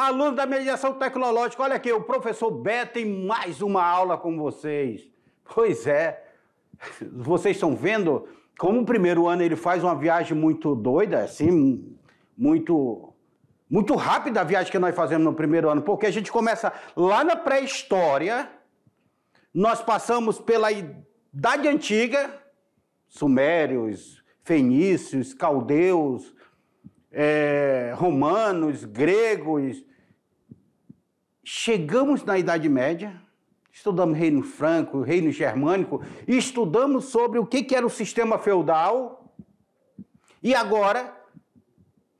Aluno da mediação tecnológica, olha aqui, o professor Beto em mais uma aula com vocês. Pois é, vocês estão vendo como o primeiro ano ele faz uma viagem muito doida, assim, muito, muito rápida a viagem que nós fazemos no primeiro ano, porque a gente começa lá na pré-história, nós passamos pela Idade Antiga, sumérios, fenícios, caldeus, é, romanos, gregos. Chegamos na Idade Média, estudamos Reino Franco, Reino Germânico, estudamos sobre o que era o sistema feudal. E agora,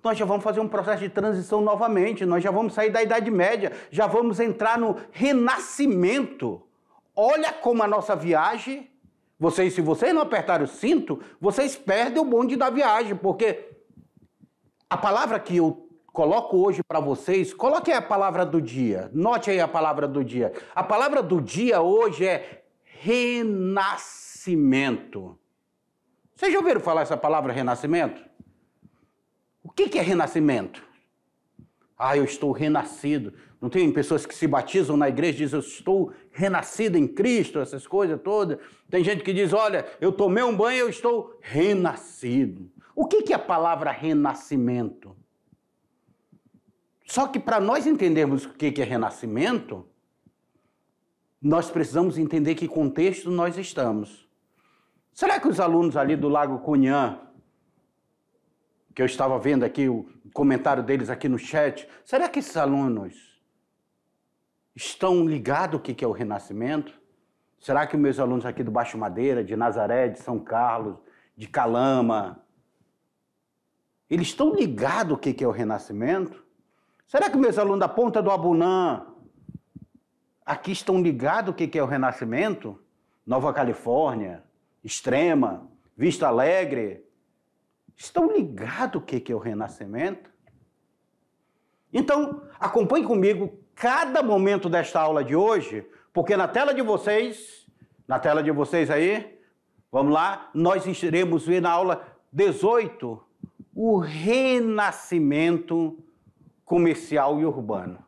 nós já vamos fazer um processo de transição novamente, nós já vamos sair da Idade Média, já vamos entrar no Renascimento. Olha como a nossa viagem, vocês, se vocês não apertarem o cinto, vocês perdem o bonde da viagem, porque a palavra que eu coloco hoje para vocês, coloque a palavra do dia. Note aí a palavra do dia. A palavra do dia hoje é renascimento. Vocês já ouviram falar essa palavra renascimento? O que, que é renascimento? Ah, eu estou renascido. Não tem pessoas que se batizam na igreja e dizem, eu estou renascido em Cristo, essas coisas todas. Tem gente que diz, olha, eu tomei um banho, eu estou renascido. O que é a palavra renascimento? Só que para nós entendermos o que é renascimento, nós precisamos entender que contexto nós estamos. Será que os alunos ali do Lago Cunhã, que eu estava vendo aqui o comentário deles aqui no chat, será que esses alunos estão ligados o que é o renascimento? Será que meus alunos aqui do Baixo Madeira, de Nazaré, de São Carlos, de Calama, eles estão ligados o que é o renascimento? Será que meus alunos da ponta do Abunã aqui estão ligados o que é o renascimento? Nova Califórnia, Extrema, Vista Alegre, estão ligados o que é o renascimento? Então, acompanhe comigo cada momento desta aula de hoje, porque na tela de vocês, na tela de vocês aí, vamos lá, nós iremos ver na aula 18 o renascimento comercial e urbano.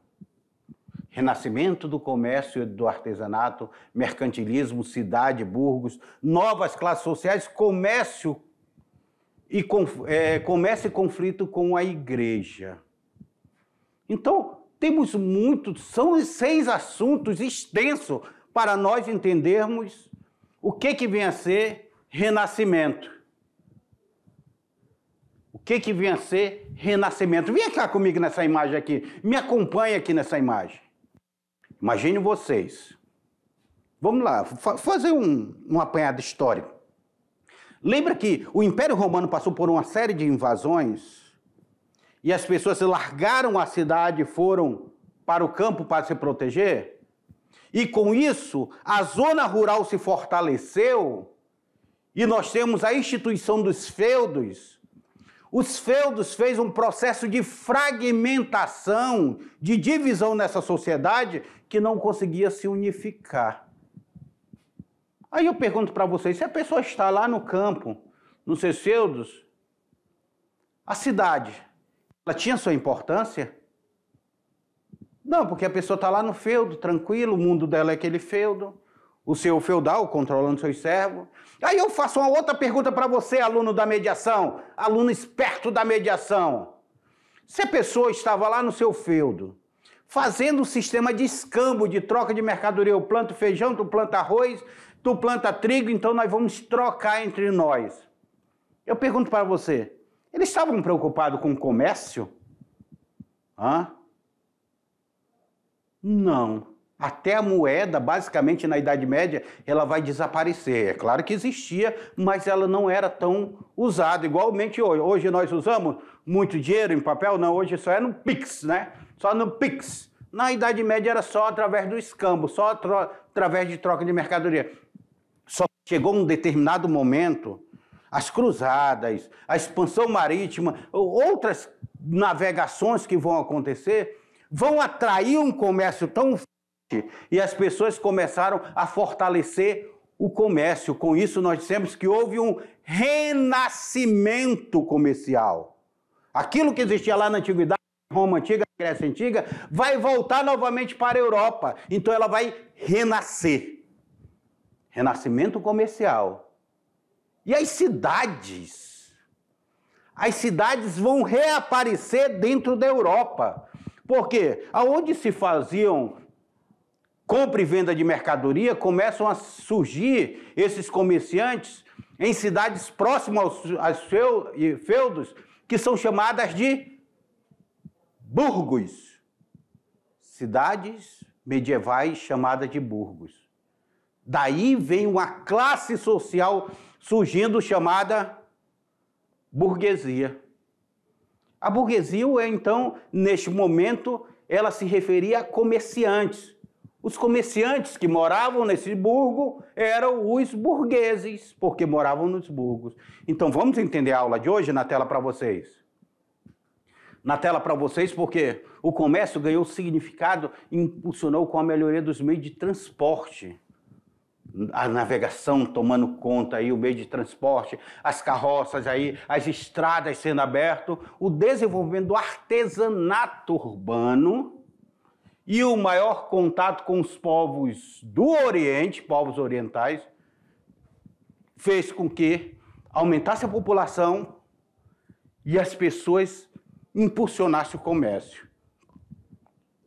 Renascimento do comércio e do artesanato, mercantilismo, cidade, burgos, novas classes sociais, comércio e, é, comércio e conflito com a igreja. Então, temos muito, são seis assuntos extensos para nós entendermos o que, que vem a ser renascimento que, que vinha a ser renascimento. Vem cá comigo nessa imagem aqui. Me acompanhe aqui nessa imagem. Imagine vocês. Vamos lá, fazer um, um apanhado histórico. Lembra que o Império Romano passou por uma série de invasões e as pessoas largaram a cidade e foram para o campo para se proteger? E com isso, a zona rural se fortaleceu e nós temos a instituição dos feudos, os feudos fez um processo de fragmentação, de divisão nessa sociedade que não conseguia se unificar. Aí eu pergunto para vocês, se a pessoa está lá no campo, nos seus feudos, a cidade, ela tinha sua importância? Não, porque a pessoa está lá no feudo, tranquilo, o mundo dela é aquele feudo o seu feudal controlando seus servos. Aí eu faço uma outra pergunta para você, aluno da mediação, aluno esperto da mediação. Se a pessoa estava lá no seu feudo, fazendo um sistema de escambo, de troca de mercadoria, eu planto feijão, tu planta arroz, tu planta trigo, então nós vamos trocar entre nós. Eu pergunto para você, eles estavam preocupados com o comércio? Hã? Não até a moeda, basicamente na Idade Média, ela vai desaparecer. É claro que existia, mas ela não era tão usada, igualmente hoje. Hoje nós usamos muito dinheiro em papel, não, hoje só é no Pix, né? Só no Pix. Na Idade Média era só através do escambo, só através de troca de mercadoria. Só chegou um determinado momento, as cruzadas, a expansão marítima, outras navegações que vão acontecer, vão atrair um comércio tão e as pessoas começaram a fortalecer o comércio. Com isso, nós dissemos que houve um renascimento comercial. Aquilo que existia lá na antiguidade, Roma antiga, Grécia Antiga, vai voltar novamente para a Europa. Então ela vai renascer. Renascimento comercial. E as cidades? As cidades vão reaparecer dentro da Europa. Porque aonde se faziam compra e venda de mercadoria, começam a surgir esses comerciantes em cidades próximas aos, aos feudos, que são chamadas de burgos. Cidades medievais chamadas de burgos. Daí vem uma classe social surgindo chamada burguesia. A burguesia, então, neste momento, ela se referia a comerciantes. Os comerciantes que moravam nesse burgo eram os burgueses, porque moravam nos burgos. Então vamos entender a aula de hoje na tela para vocês. Na tela para vocês, porque o comércio ganhou significado e impulsionou com a melhoria dos meios de transporte. A navegação tomando conta aí, o meio de transporte, as carroças aí, as estradas sendo abertas, o desenvolvimento do artesanato urbano, e o maior contato com os povos do Oriente, povos orientais, fez com que aumentasse a população e as pessoas impulsionassem o comércio.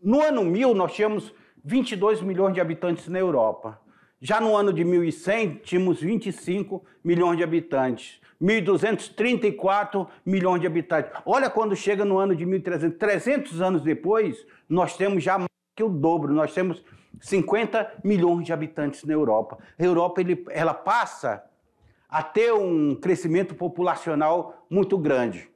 No ano 1000, nós tínhamos 22 milhões de habitantes na Europa. Já no ano de 1100, tínhamos 25 milhões de habitantes. 1.234 milhões de habitantes. Olha quando chega no ano de 1300, 300 anos depois, nós temos já mais que o dobro, nós temos 50 milhões de habitantes na Europa. A Europa ele, ela passa a ter um crescimento populacional muito grande.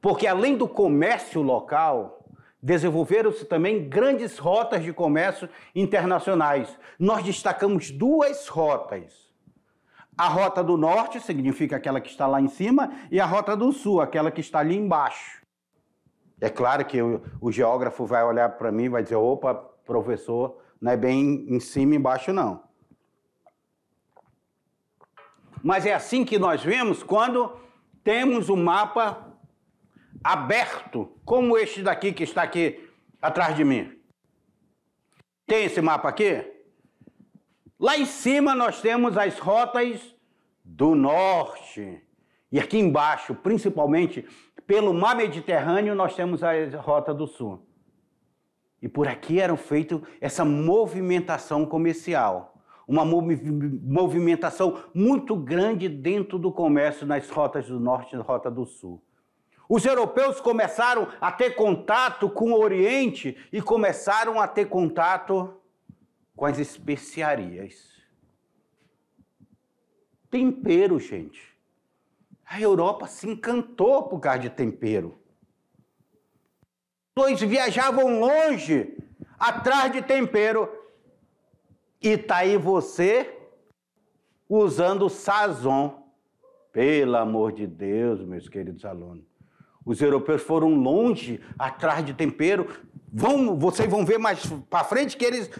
Porque além do comércio local, desenvolveram-se também grandes rotas de comércio internacionais. Nós destacamos duas rotas a rota do norte significa aquela que está lá em cima e a rota do sul, aquela que está ali embaixo. É claro que o, o geógrafo vai olhar para mim e vai dizer: opa, professor, não é bem em cima e embaixo, não. Mas é assim que nós vemos quando temos o um mapa aberto, como este daqui que está aqui atrás de mim. Tem esse mapa aqui? Lá em cima nós temos as rotas do norte. E aqui embaixo, principalmente pelo mar Mediterrâneo, nós temos a rota do sul. E por aqui era feita essa movimentação comercial. Uma movimentação muito grande dentro do comércio nas rotas do norte e rota do sul. Os europeus começaram a ter contato com o Oriente e começaram a ter contato com as especiarias. Tempero, gente. A Europa se encantou por causa de tempero. Dois viajavam longe atrás de tempero. E tá aí você usando sazon. Pelo amor de Deus, meus queridos alunos. Os europeus foram longe atrás de tempero. Vão, vocês vão ver mais para frente que eles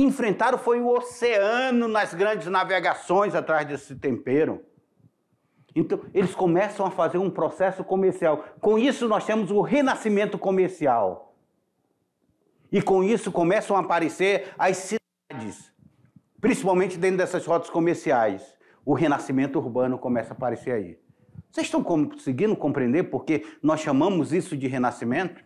enfrentaram foi o oceano nas grandes navegações atrás desse tempero. Então, eles começam a fazer um processo comercial. Com isso, nós temos o renascimento comercial. E com isso começam a aparecer as cidades, principalmente dentro dessas rotas comerciais. O renascimento urbano começa a aparecer aí. Vocês estão conseguindo compreender por que nós chamamos isso de renascimento?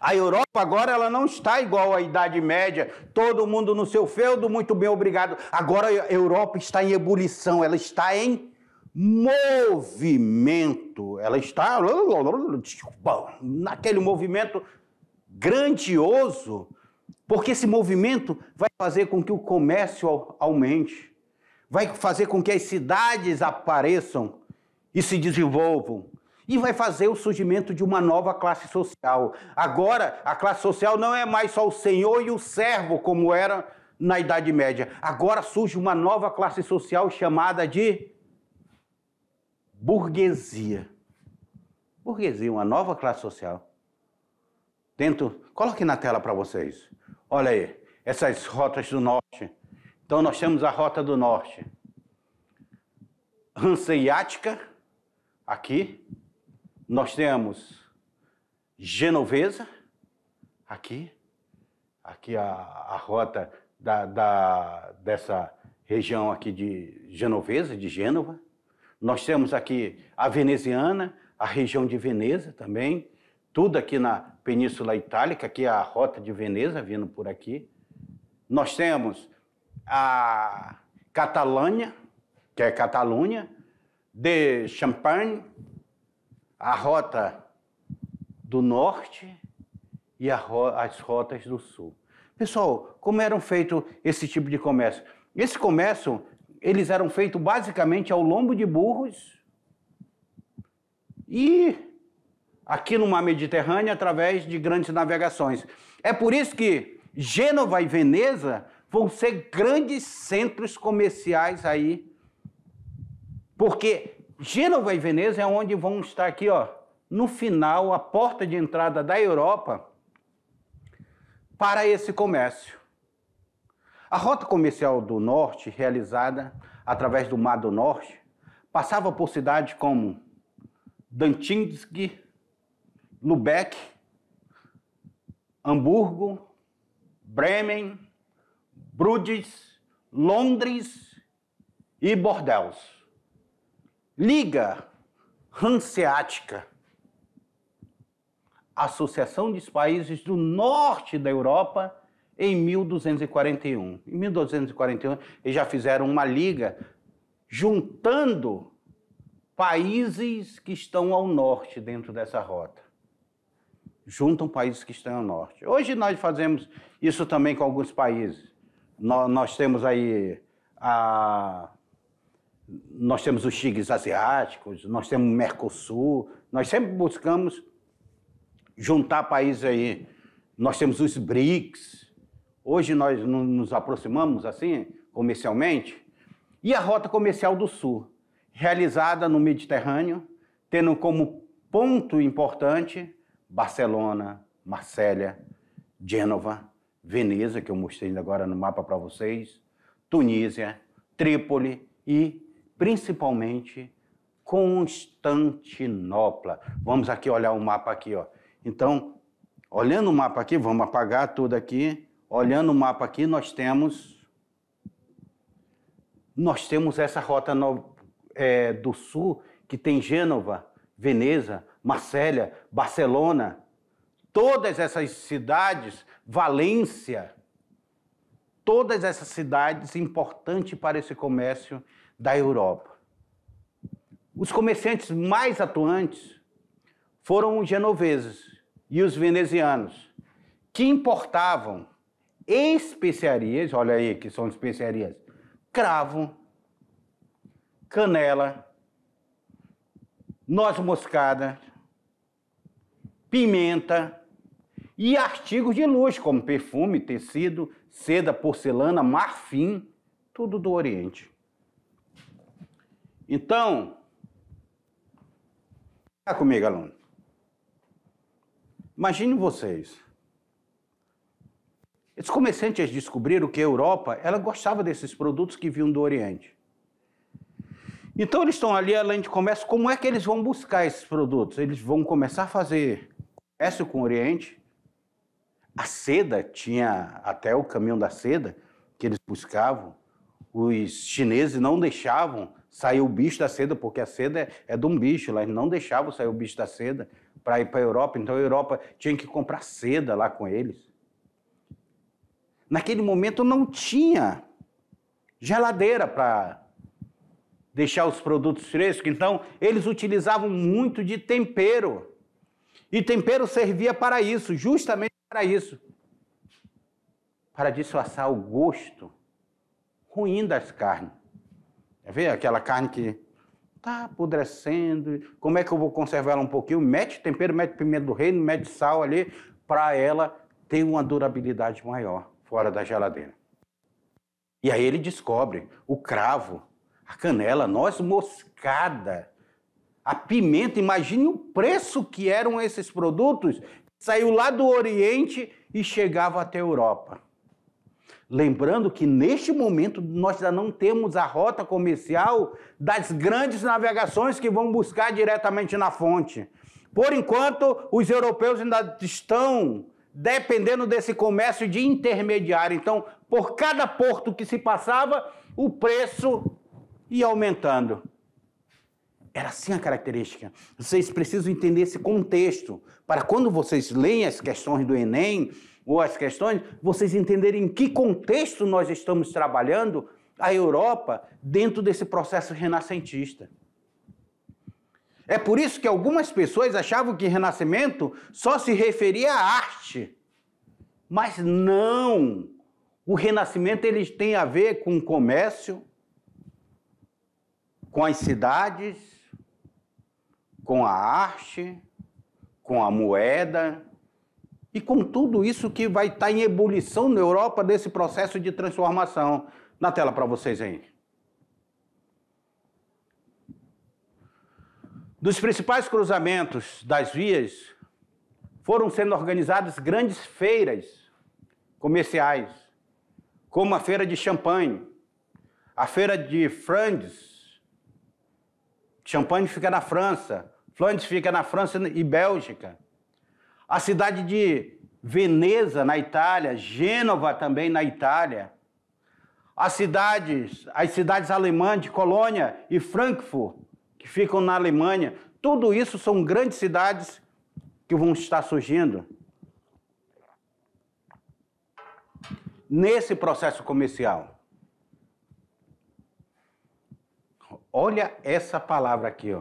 A Europa agora ela não está igual à Idade Média, todo mundo no seu feudo, muito bem, obrigado. Agora a Europa está em ebulição, ela está em movimento, ela está naquele movimento grandioso, porque esse movimento vai fazer com que o comércio aumente, vai fazer com que as cidades apareçam e se desenvolvam e vai fazer o surgimento de uma nova classe social. Agora, a classe social não é mais só o senhor e o servo, como era na Idade Média. Agora surge uma nova classe social chamada de burguesia. Burguesia, uma nova classe social. Dentro, coloque na tela para vocês. Olha aí, essas rotas do norte. Então nós temos a rota do norte. Hanseática, aqui, nós temos genovesa, aqui, aqui a, a rota da, da, dessa região aqui de genovesa, de Gênova. Nós temos aqui a veneziana, a região de Veneza também, tudo aqui na Península Itálica, aqui é a rota de Veneza vindo por aqui. Nós temos a Catalânia, que é Catalunha, de Champagne, a rota do norte e as rotas do sul. Pessoal, como eram feitos esse tipo de comércio? Esse comércio, eles eram feitos basicamente ao lombo de burros e aqui no mar Mediterrâneo através de grandes navegações. É por isso que Gênova e Veneza vão ser grandes centros comerciais aí, porque Gênova e Veneza é onde vão estar aqui, ó, no final, a porta de entrada da Europa para esse comércio. A rota comercial do norte, realizada através do Mar do Norte, passava por cidades como Dantinsk, Lubeck, Hamburgo, Bremen, Bruges, Londres e Bordeaux. Liga Hanseática, Associação dos Países do Norte da Europa, em 1241. Em 1241, eles já fizeram uma liga juntando países que estão ao norte dentro dessa rota. Juntam países que estão ao norte. Hoje nós fazemos isso também com alguns países. Nós, nós temos aí a, nós temos os tigres asiáticos, nós temos o Mercosul, nós sempre buscamos juntar países aí. Nós temos os BRICS. Hoje nós nos aproximamos assim, comercialmente. E a Rota Comercial do Sul, realizada no Mediterrâneo, tendo como ponto importante Barcelona, Marsella, Gênova, Veneza, que eu mostrei agora no mapa para vocês, Tunísia, Trípoli e principalmente Constantinopla. Vamos aqui olhar o mapa aqui, ó. Então, olhando o mapa aqui, vamos apagar tudo aqui. Olhando o mapa aqui, nós temos nós temos essa rota no, é, do sul que tem Gênova, Veneza, Marsella, Barcelona, todas essas cidades, Valência, todas essas cidades importantes para esse comércio da Europa. Os comerciantes mais atuantes foram os genoveses e os venezianos, que importavam especiarias, olha aí que são especiarias, cravo, canela, noz moscada, pimenta e artigos de luxo, como perfume, tecido, seda, porcelana, marfim, tudo do Oriente. Então, Está comigo, aluno. Imaginem vocês. Esses comerciantes descobriram que a Europa ela gostava desses produtos que vinham do Oriente. Então eles estão ali além de comércio, como é que eles vão buscar esses produtos? Eles vão começar a fazer comércio com o Oriente. A seda tinha até o caminho da seda que eles buscavam. Os chineses não deixavam sair o bicho da seda, porque a seda é, é de um bicho, lá eles não deixavam sair o bicho da seda para ir para a Europa, então a Europa tinha que comprar seda lá com eles. Naquele momento não tinha geladeira para deixar os produtos frescos, então eles utilizavam muito de tempero. E tempero servia para isso, justamente para isso para disfarçar o gosto ruim das carnes. Quer ver aquela carne que está apodrecendo? Como é que eu vou conservar ela um pouquinho? Mete tempero, mete pimenta do reino, mete sal ali, para ela ter uma durabilidade maior fora da geladeira. E aí ele descobre o cravo, a canela, noz moscada, a pimenta. Imagine o preço que eram esses produtos. Saiu lá do Oriente e chegava até a Europa. Lembrando que neste momento nós ainda não temos a rota comercial das grandes navegações que vão buscar diretamente na fonte. Por enquanto, os europeus ainda estão dependendo desse comércio de intermediário. Então, por cada porto que se passava, o preço ia aumentando. Era assim a característica. Vocês precisam entender esse contexto para quando vocês leem as questões do Enem ou as questões, vocês entenderem em que contexto nós estamos trabalhando a Europa dentro desse processo renascentista. É por isso que algumas pessoas achavam que renascimento só se referia à arte. Mas não. O renascimento ele tem a ver com o comércio, com as cidades, com a arte, com a moeda e com tudo isso que vai estar em ebulição na Europa desse processo de transformação. Na tela para vocês aí. Dos principais cruzamentos das vias foram sendo organizadas grandes feiras comerciais, como a feira de Champagne, a feira de Flandres. Champagne fica na França, Flandres fica na França e Bélgica. A cidade de Veneza, na Itália, Gênova também na Itália. As cidades, as cidades alemãs de Colônia e Frankfurt que ficam na Alemanha. Tudo isso são grandes cidades que vão estar surgindo nesse processo comercial. Olha essa palavra aqui, ó.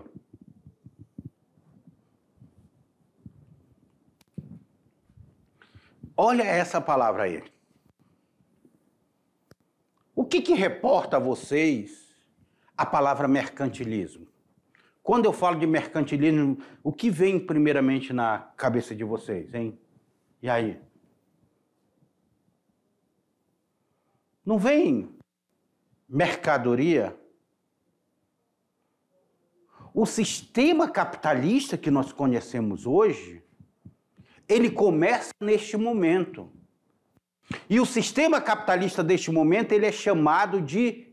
Olha essa palavra aí. O que, que reporta a vocês a palavra mercantilismo? Quando eu falo de mercantilismo, o que vem primeiramente na cabeça de vocês, hein? E aí? Não vem mercadoria? O sistema capitalista que nós conhecemos hoje, ele começa neste momento. E o sistema capitalista deste momento, ele é chamado de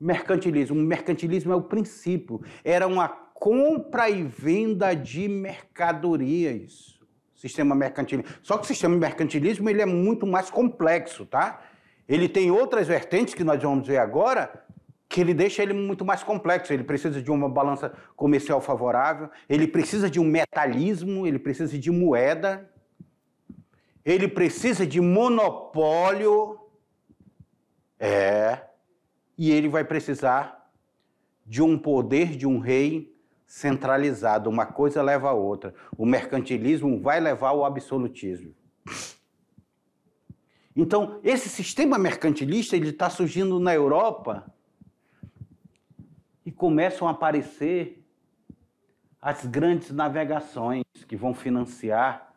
mercantilismo. O mercantilismo é o princípio. Era uma compra e venda de mercadorias. Sistema mercantilismo. Só que o sistema mercantilismo ele é muito mais complexo, tá? Ele tem outras vertentes que nós vamos ver agora, que ele deixa ele muito mais complexo. Ele precisa de uma balança comercial favorável, ele precisa de um metalismo, ele precisa de moeda, ele precisa de monopólio. É, e ele vai precisar de um poder de um rei centralizado. Uma coisa leva a outra. O mercantilismo vai levar ao absolutismo. Então, esse sistema mercantilista ele está surgindo na Europa e começam a aparecer as grandes navegações que vão financiar,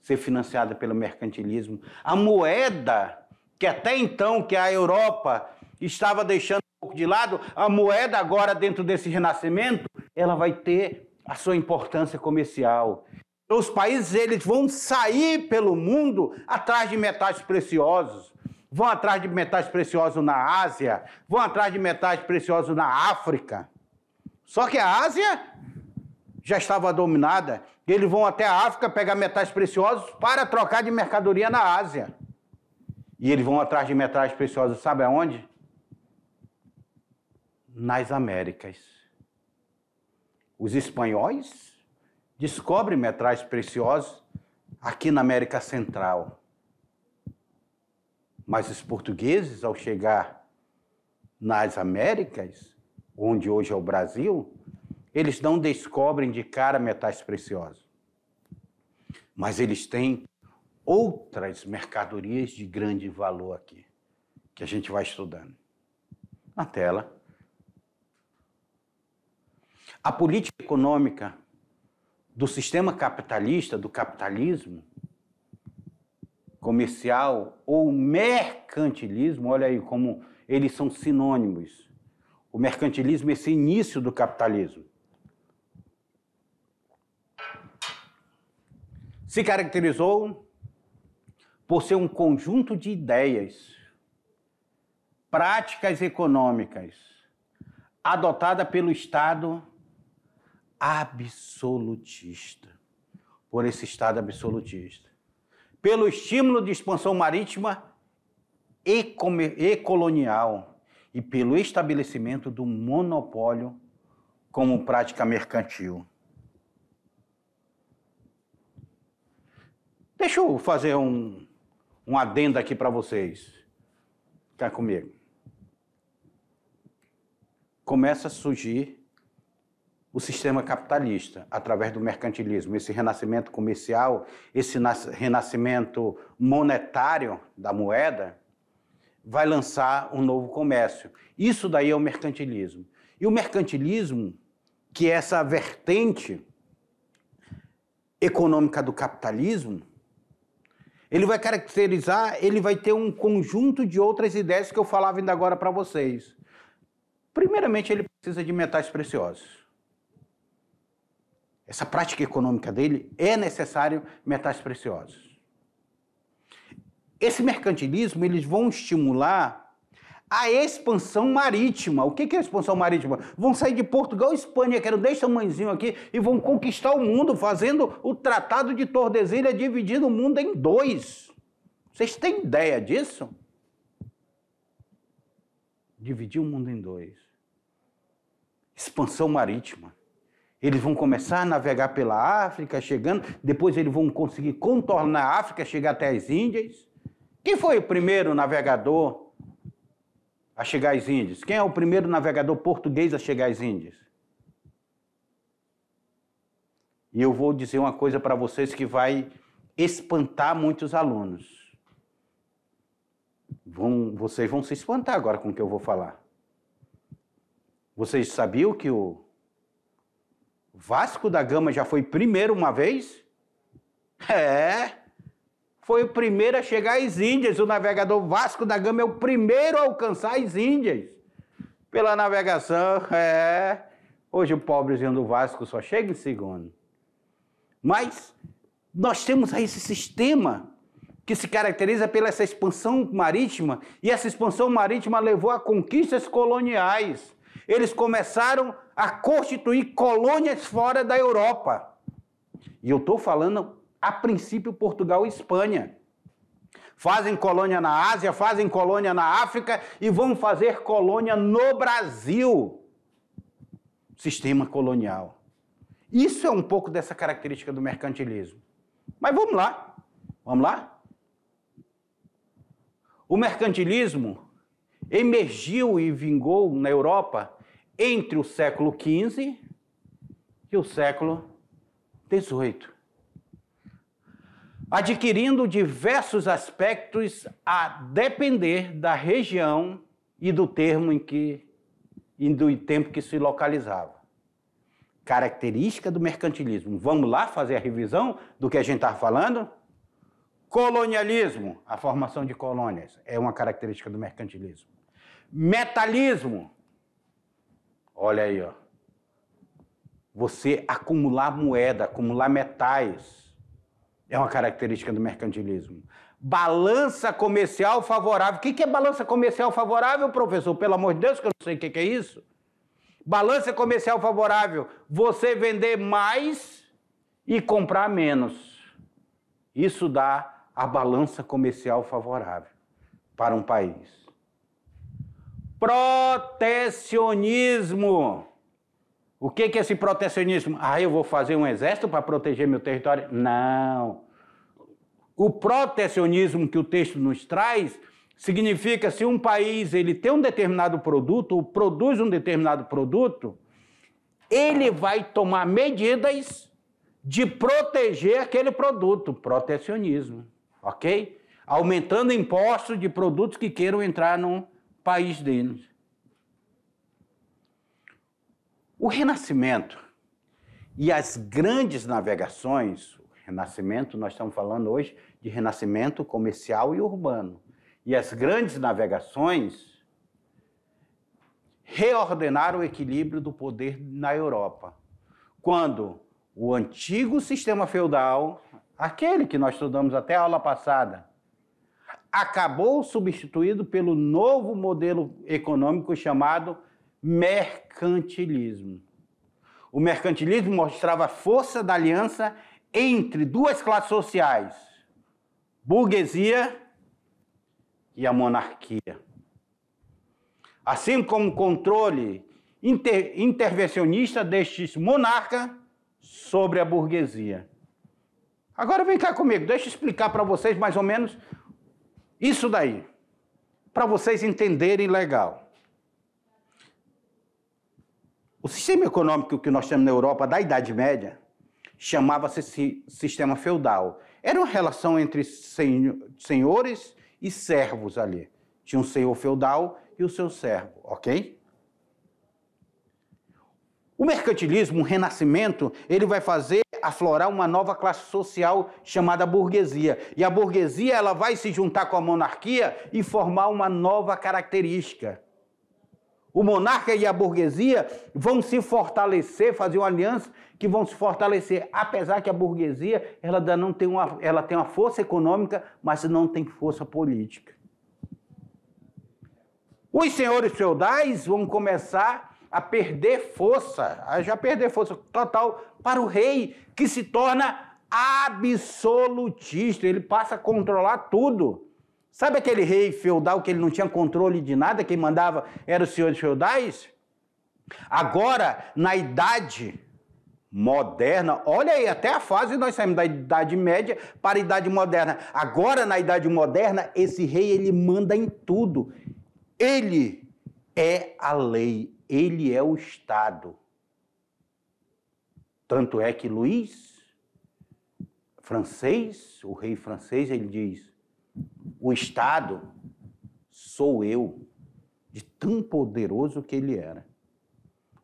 ser financiada pelo mercantilismo. A moeda que até então que a Europa estava deixando um pouco de lado, a moeda agora dentro desse renascimento, ela vai ter a sua importância comercial. Os países eles vão sair pelo mundo atrás de metais preciosos, vão atrás de metais preciosos na Ásia, vão atrás de metais preciosos na África. Só que a Ásia já estava dominada, eles vão até a África pegar metais preciosos para trocar de mercadoria na Ásia. E eles vão atrás de metais preciosos, sabe aonde? nas Américas. Os espanhóis descobrem metais preciosos aqui na América Central. Mas os portugueses, ao chegar nas Américas, onde hoje é o Brasil, eles não descobrem de cara metais preciosos. Mas eles têm outras mercadorias de grande valor aqui, que a gente vai estudando. Na tela. A política econômica do sistema capitalista, do capitalismo comercial ou mercantilismo, olha aí como eles são sinônimos. O mercantilismo é esse início do capitalismo. Se caracterizou por ser um conjunto de ideias, práticas econômicas, adotada pelo Estado absolutista, por esse Estado absolutista. Pelo estímulo de expansão marítima e colonial e pelo estabelecimento do monopólio como prática mercantil. Deixa eu fazer um, um adendo aqui para vocês. Ficar comigo. Começa a surgir o sistema capitalista através do mercantilismo, esse renascimento comercial, esse renascimento monetário da moeda, vai lançar um novo comércio. Isso daí é o mercantilismo. E o mercantilismo, que é essa vertente econômica do capitalismo, ele vai caracterizar, ele vai ter um conjunto de outras ideias que eu falava ainda agora para vocês. Primeiramente, ele precisa de metais preciosos essa prática econômica dele, é necessário metais preciosos. Esse mercantilismo, eles vão estimular a expansão marítima. O que é a expansão marítima? Vão sair de Portugal e Espanha, que era desse tamanhozinho aqui, e vão conquistar o mundo, fazendo o Tratado de Tordesilha, dividindo o mundo em dois. Vocês têm ideia disso? Dividir o mundo em dois. Expansão marítima. Eles vão começar a navegar pela África, chegando, depois eles vão conseguir contornar a África, chegar até as Índias. Quem foi o primeiro navegador a chegar às Índias? Quem é o primeiro navegador português a chegar às Índias? E eu vou dizer uma coisa para vocês que vai espantar muitos alunos. Vão, vocês vão se espantar agora com o que eu vou falar. Vocês sabiam que o Vasco da Gama já foi primeiro uma vez? É. Foi o primeiro a chegar às Índias. O navegador Vasco da Gama é o primeiro a alcançar as Índias. Pela navegação, é. Hoje o pobrezinho do Vasco só chega em segundo. Mas nós temos aí esse sistema que se caracteriza pela essa expansão marítima, e essa expansão marítima levou a conquistas coloniais. Eles começaram a constituir colônias fora da Europa. E eu estou falando, a princípio, Portugal e Espanha. Fazem colônia na Ásia, fazem colônia na África e vão fazer colônia no Brasil. Sistema colonial. Isso é um pouco dessa característica do mercantilismo. Mas vamos lá. Vamos lá? O mercantilismo emergiu e vingou na Europa entre o século XV e o século XVIII, adquirindo diversos aspectos a depender da região e do termo em que e do tempo que se localizava. Característica do mercantilismo. Vamos lá fazer a revisão do que a gente estava falando? Colonialismo, a formação de colônias, é uma característica do mercantilismo. Metalismo, Olha aí, ó. Você acumular moeda, acumular metais, é uma característica do mercantilismo. Balança comercial favorável. O que é balança comercial favorável, professor? Pelo amor de Deus, que eu não sei o que é isso. Balança comercial favorável. Você vender mais e comprar menos. Isso dá a balança comercial favorável para um país. Protecionismo. O que é esse protecionismo? Ah, eu vou fazer um exército para proteger meu território? Não. O protecionismo que o texto nos traz significa se um país ele tem um determinado produto ou produz um determinado produto, ele vai tomar medidas de proteger aquele produto, protecionismo, ok? Aumentando impostos de produtos que queiram entrar no país deles. O Renascimento e as grandes navegações, Renascimento, nós estamos falando hoje de renascimento comercial e urbano. E as grandes navegações reordenaram o equilíbrio do poder na Europa. Quando o antigo sistema feudal, aquele que nós estudamos até a aula passada, acabou substituído pelo novo modelo econômico chamado mercantilismo. o mercantilismo mostrava a força da aliança entre duas classes sociais, burguesia e a monarquia. Assim como o controle inter intervencionista destes monarcas sobre a burguesia. Agora vem cá comigo, deixa eu explicar para vocês mais ou menos isso daí, para vocês entenderem legal. O sistema econômico que nós temos na Europa da Idade Média chamava-se sistema feudal. Era uma relação entre senhores e servos ali. Tinha um senhor feudal e o seu servo, ok? O mercantilismo, o renascimento, ele vai fazer aflorar uma nova classe social chamada burguesia. E a burguesia ela vai se juntar com a monarquia e formar uma nova característica. O monarca e a burguesia vão se fortalecer, fazer uma aliança que vão se fortalecer, apesar que a burguesia ela não tem uma, ela tem uma força econômica, mas não tem força política. Os senhores feudais vão começar a perder força, a já perder força total para o rei, que se torna absolutista, ele passa a controlar tudo. Sabe aquele rei feudal que ele não tinha controle de nada, quem mandava eram os senhores feudais? Agora, na idade moderna, olha aí, até a fase nós saímos da idade média para a idade moderna. Agora, na idade moderna, esse rei ele manda em tudo. Ele é a lei, ele é o Estado. Tanto é que Luís, francês, o rei francês, ele diz: o Estado sou eu, de tão poderoso que ele era.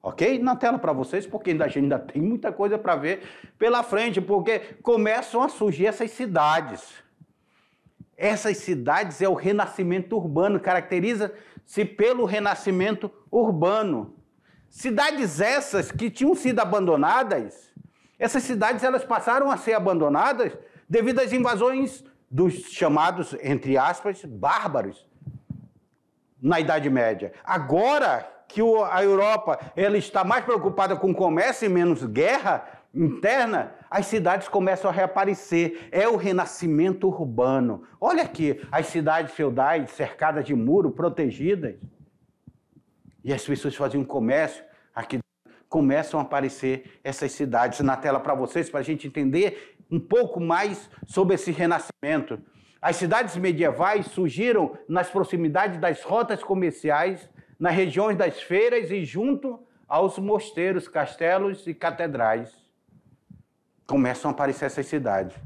Ok? Na tela para vocês, porque a gente ainda tem muita coisa para ver pela frente, porque começam a surgir essas cidades. Essas cidades é o renascimento urbano, caracteriza-se pelo renascimento urbano. Cidades essas que tinham sido abandonadas, essas cidades elas passaram a ser abandonadas devido às invasões dos chamados, entre aspas, bárbaros na Idade Média. Agora que a Europa ela está mais preocupada com comércio e menos guerra interna, as cidades começam a reaparecer. É o renascimento urbano. Olha aqui, as cidades feudais cercadas de muro, protegidas. E as pessoas faziam comércio. Aqui começam a aparecer essas cidades na tela para vocês, para a gente entender um pouco mais sobre esse renascimento. As cidades medievais surgiram nas proximidades das rotas comerciais, nas regiões das feiras e junto aos mosteiros, castelos e catedrais. Começam a aparecer essas cidades.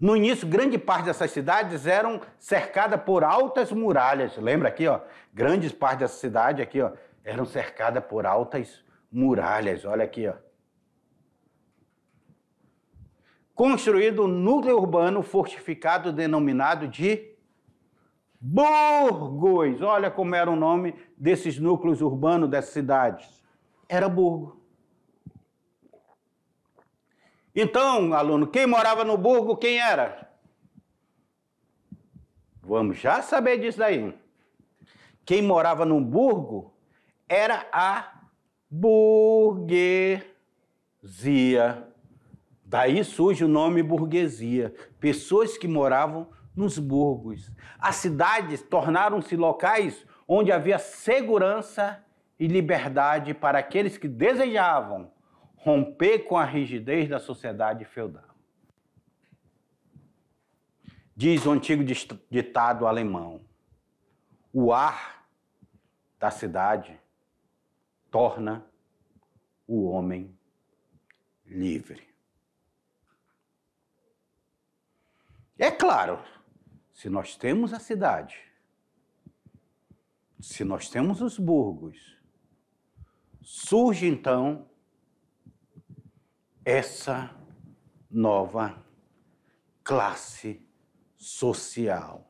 No início, grande parte dessas cidades eram cercadas por altas muralhas. Lembra aqui, ó? Grande parte dessa cidade aqui, ó, eram cercadas por altas muralhas. Olha aqui, ó. construído um núcleo urbano fortificado denominado de Burgos. Olha como era o nome desses núcleos urbanos dessas cidades. Era Burgo. Então, aluno, quem morava no Burgo, quem era? Vamos já saber disso daí. Quem morava no Burgo era a burguesia. Daí surge o nome burguesia, pessoas que moravam nos burgos. As cidades tornaram-se locais onde havia segurança e liberdade para aqueles que desejavam romper com a rigidez da sociedade feudal. Diz o antigo ditado alemão: o ar da cidade torna o homem livre. É claro, se nós temos a cidade, se nós temos os burgos, surge então essa nova classe social.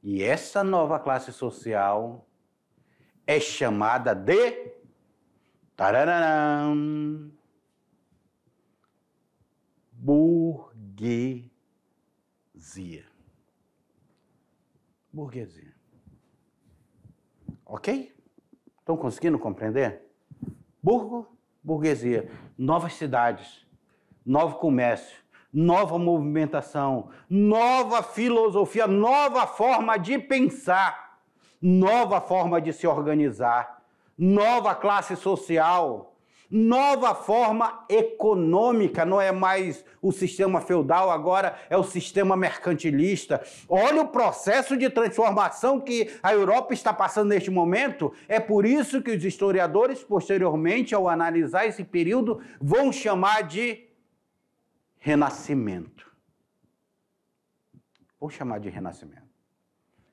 E essa nova classe social é chamada de burguesia burguesia. Burguesia. Ok? Estão conseguindo compreender? Burgo burguesia. Novas cidades, novo comércio, nova movimentação, nova filosofia, nova forma de pensar, nova forma de se organizar, nova classe social nova forma econômica, não é mais o sistema feudal, agora é o sistema mercantilista. Olha o processo de transformação que a Europa está passando neste momento. É por isso que os historiadores, posteriormente, ao analisar esse período, vão chamar de renascimento. Vou chamar de renascimento.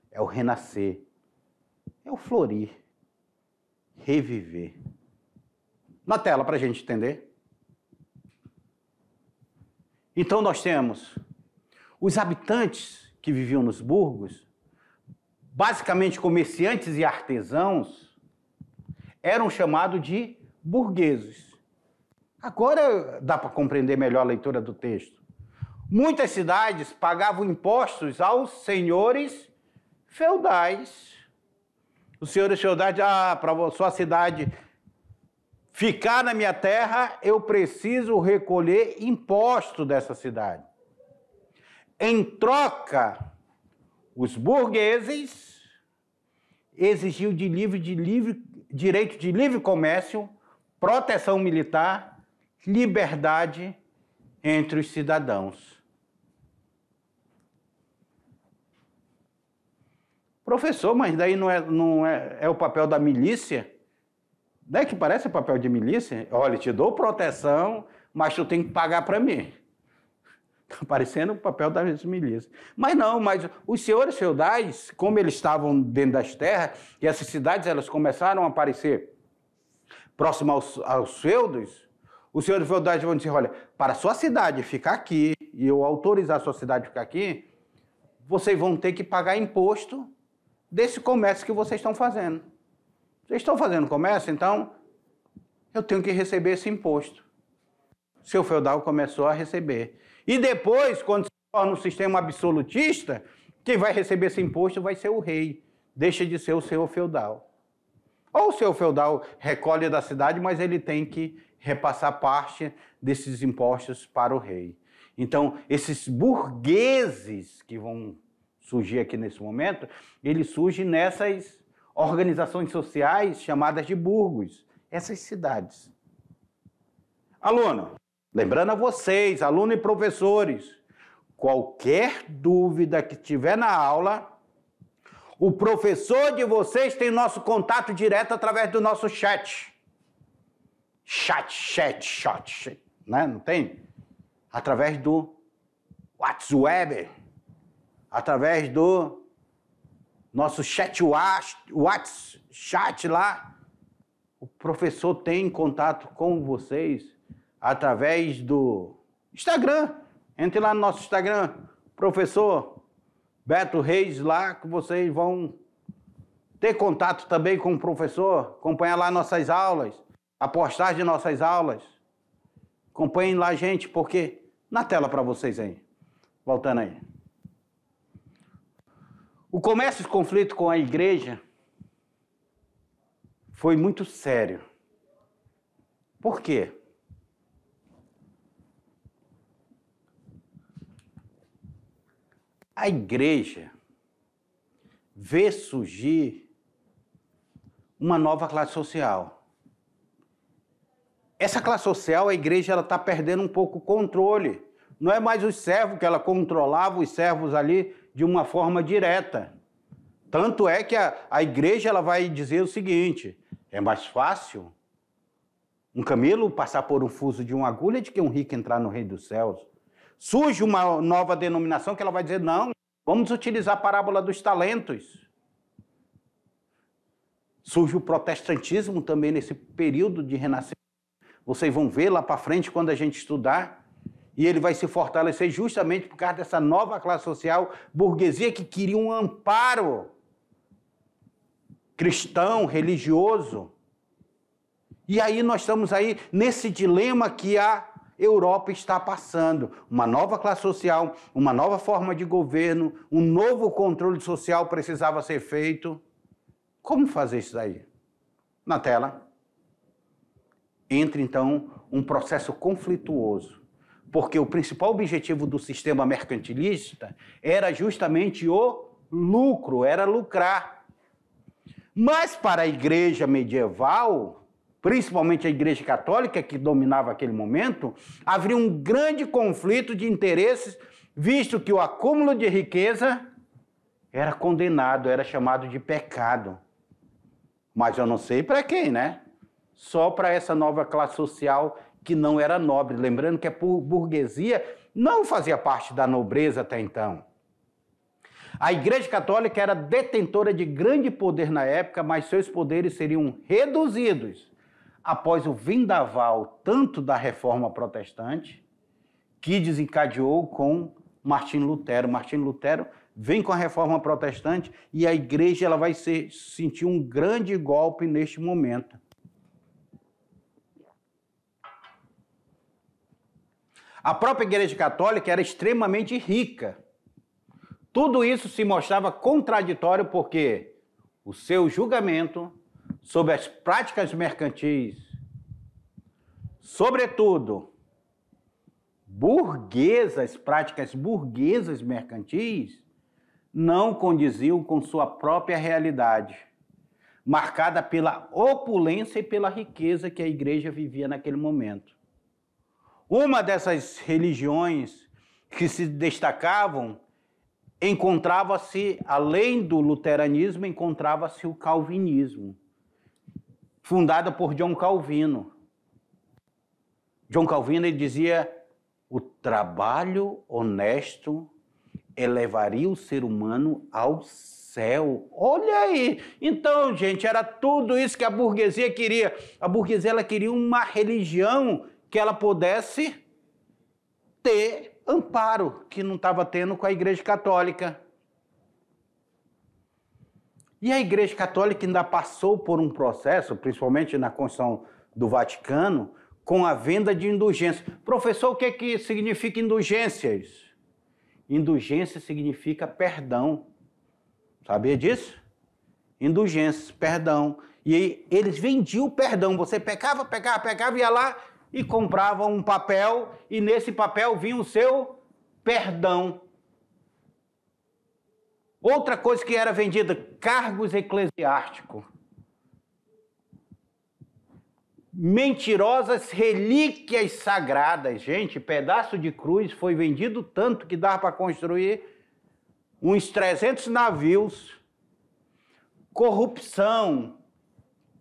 É o renascer, é o florir, reviver na tela para a gente entender. Então nós temos os habitantes que viviam nos burgos, basicamente comerciantes e artesãos, eram chamados de burgueses. Agora dá para compreender melhor a leitura do texto. Muitas cidades pagavam impostos aos senhores feudais. Os senhores feudais, ah, para sua cidade ficar na minha terra, eu preciso recolher imposto dessa cidade. Em troca, os burgueses exigiam de livre, de livre, direito de livre comércio, proteção militar, liberdade entre os cidadãos. Professor, mas daí não é, não é, é o papel da milícia? Não é que parece papel de milícia? Olha, te dou proteção, mas tu tem que pagar para mim. Está parecendo o papel das milícias. Mas não, mas os senhores feudais, como eles estavam dentro das terras, e essas cidades elas começaram a aparecer próximo aos, aos feudos, os senhores feudais vão dizer, olha, para a sua cidade ficar aqui, e eu autorizar a sua cidade ficar aqui, vocês vão ter que pagar imposto desse comércio que vocês estão fazendo. Vocês estão fazendo comércio, então eu tenho que receber esse imposto. Seu feudal começou a receber. E depois, quando se torna um sistema absolutista, quem vai receber esse imposto vai ser o rei. Deixa de ser o seu feudal. Ou o seu feudal recolhe da cidade, mas ele tem que repassar parte desses impostos para o rei. Então, esses burgueses que vão surgir aqui nesse momento, eles surgem nessas organizações sociais chamadas de burgos, essas cidades. Aluno, lembrando a vocês, aluno e professores, qualquer dúvida que tiver na aula, o professor de vocês tem nosso contato direto através do nosso chat. Chat, chat, chat, né? Não tem? Através do WhatsApp, através do nosso chat WhatsApp lá, o professor tem contato com vocês através do Instagram. Entre lá no nosso Instagram, professor Beto Reis, lá que vocês vão ter contato também com o professor, acompanhar lá nossas aulas, a postagem de nossas aulas. Acompanhem lá, gente, porque na tela para vocês aí. Voltando aí. O comércio de conflito com a igreja foi muito sério. Por quê? A igreja vê surgir uma nova classe social. Essa classe social, a igreja está perdendo um pouco o controle. Não é mais os servos que ela controlava, os servos ali de uma forma direta. Tanto é que a, a igreja ela vai dizer o seguinte: é mais fácil um camelo passar por um fuso de uma agulha de que um rico entrar no reino dos céus. Surge uma nova denominação que ela vai dizer: não, vamos utilizar a parábola dos talentos. Surge o protestantismo também nesse período de renascimento. Vocês vão ver lá para frente quando a gente estudar e ele vai se fortalecer justamente por causa dessa nova classe social, burguesia, que queria um amparo cristão, religioso. E aí nós estamos aí nesse dilema que a Europa está passando. Uma nova classe social, uma nova forma de governo, um novo controle social precisava ser feito. Como fazer isso aí? Na tela. entra então um processo conflituoso, porque o principal objetivo do sistema mercantilista era justamente o lucro, era lucrar. Mas para a igreja medieval, principalmente a igreja católica que dominava aquele momento, havia um grande conflito de interesses, visto que o acúmulo de riqueza era condenado, era chamado de pecado. Mas eu não sei para quem, né? Só para essa nova classe social que não era nobre. Lembrando que a burguesia não fazia parte da nobreza até então. A Igreja Católica era detentora de grande poder na época, mas seus poderes seriam reduzidos após o vendaval tanto da reforma protestante, que desencadeou com Martim Lutero. Martim Lutero vem com a reforma protestante e a igreja ela vai ser, sentir um grande golpe neste momento. A própria Igreja Católica era extremamente rica. Tudo isso se mostrava contraditório porque o seu julgamento sobre as práticas mercantis, sobretudo burguesas, práticas burguesas mercantis, não condiziam com sua própria realidade, marcada pela opulência e pela riqueza que a igreja vivia naquele momento. Uma dessas religiões que se destacavam encontrava-se, além do luteranismo, encontrava-se o calvinismo, fundada por John Calvino. John Calvino ele dizia: o trabalho honesto elevaria o ser humano ao céu. Olha aí! Então, gente, era tudo isso que a burguesia queria. A burguesia ela queria uma religião que ela pudesse ter amparo, que não estava tendo com a Igreja Católica. E a Igreja Católica ainda passou por um processo, principalmente na Constituição do Vaticano, com a venda de indulgências. Professor, o que, é que significa indulgências? Indulgência significa perdão. Sabia disso? Indulgência, perdão. E eles vendiam o perdão. Você pecava, pecava, pecava, ia lá e comprava um papel, e nesse papel vinha o seu perdão. Outra coisa que era vendida, cargos eclesiásticos. Mentirosas relíquias sagradas. Gente, pedaço de cruz foi vendido tanto que dava para construir uns 300 navios. Corrupção,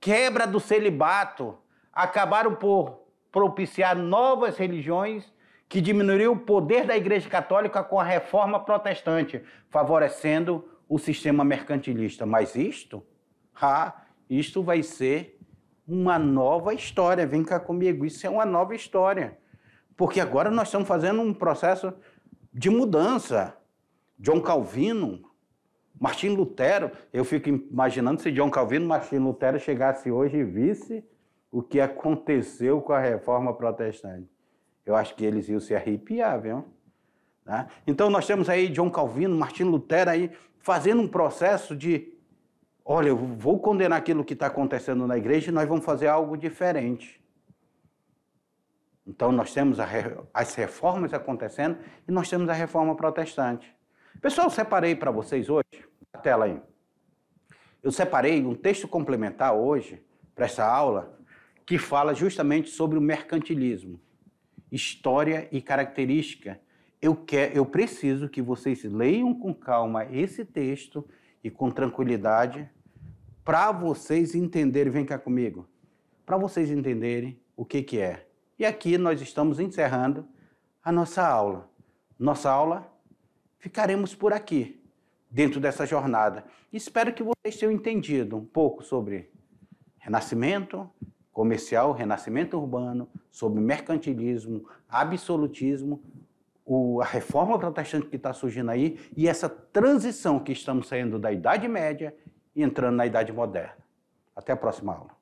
quebra do celibato, acabaram por propiciar novas religiões que diminuiriam o poder da Igreja Católica com a reforma protestante, favorecendo o sistema mercantilista. Mas isto, ah, isto vai ser uma nova história. Vem cá comigo, isso é uma nova história. Porque agora nós estamos fazendo um processo de mudança. John Calvino, Martim Lutero, eu fico imaginando se John Calvino, Martim Lutero chegasse hoje e visse o que aconteceu com a reforma protestante. Eu acho que eles iam se arrepiar, viu? Tá? Então nós temos aí John Calvino, Martin Lutero aí fazendo um processo de, olha, eu vou condenar aquilo que está acontecendo na igreja e nós vamos fazer algo diferente. Então nós temos as reformas acontecendo e nós temos a reforma protestante. Pessoal, eu separei para vocês hoje, a tela aí. Eu separei um texto complementar hoje para essa aula que fala justamente sobre o mercantilismo, história e característica. Eu, quer, eu preciso que vocês leiam com calma esse texto e com tranquilidade para vocês entenderem, vem cá comigo, para vocês entenderem o que, que é. E aqui nós estamos encerrando a nossa aula. Nossa aula, ficaremos por aqui, dentro dessa jornada. Espero que vocês tenham entendido um pouco sobre renascimento, comercial, renascimento urbano, sobre mercantilismo, absolutismo, o, a reforma protestante que está surgindo aí e essa transição que estamos saindo da Idade Média e entrando na Idade Moderna. Até a próxima aula.